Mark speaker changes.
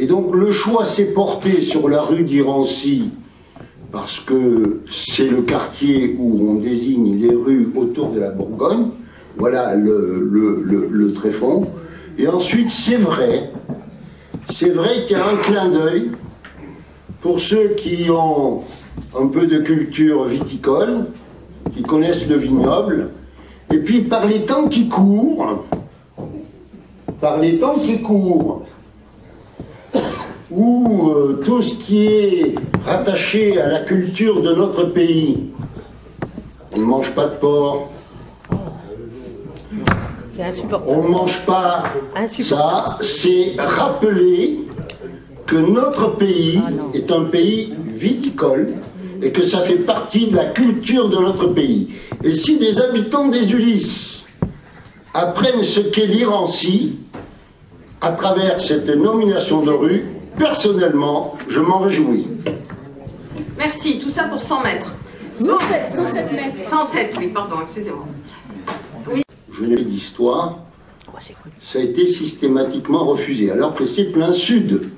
Speaker 1: Et donc le choix s'est porté sur la rue d'Irancy, parce que c'est le quartier où on désigne les rues autour de la Bourgogne. Voilà le, le, le, tréfonds. Et ensuite, c'est vrai, c'est vrai qu'il y a un clin d'œil pour ceux qui ont un peu de culture viticole, qui connaissent le vignoble, et puis par les temps qui courent, par les temps qui courent, où euh, tout ce qui est rattaché à la culture de notre pays, on ne mange pas de porc, on ne mange pas. Ça, c'est rappeler que notre pays
Speaker 2: Ah
Speaker 1: est un pays viticole et que ça fait partie de la culture de notre pays. Et si des habitants des Ulysses apprennent ce qu'est l'Irancy à travers cette nomination de rue, personnellement, je m'en réjouis.
Speaker 3: Merci, tout ça pour 100 mètres.
Speaker 4: 107, 107 mètres.
Speaker 3: 107, oui, pardon, excusez-moi.
Speaker 1: Je n'ai pas d'histoire, ça a été systématiquement refusé, alors que c'est plein sud.